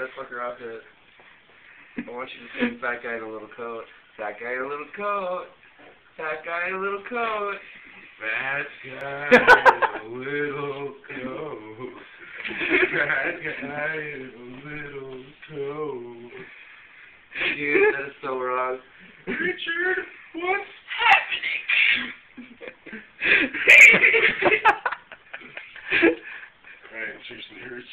that fucker off it. I want you to sing Fat Guy in a Little Coat. Fat Guy in a Little Coat. Fat Guy in a Little Coat. Fat Guy in a Little Coat. Fat Guy in a Little Coat. Dude, that is so wrong. Richard, what's happening? Alright, seriously, hurts.